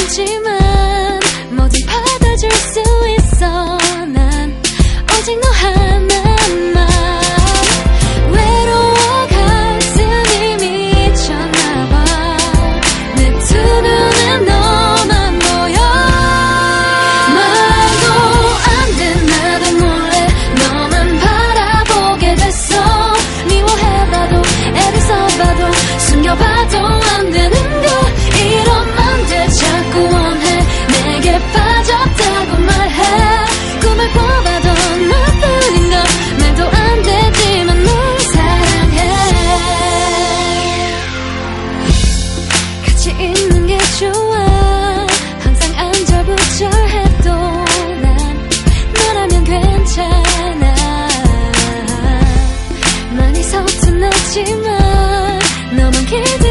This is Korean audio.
하지만 서툰하지만 너만 기대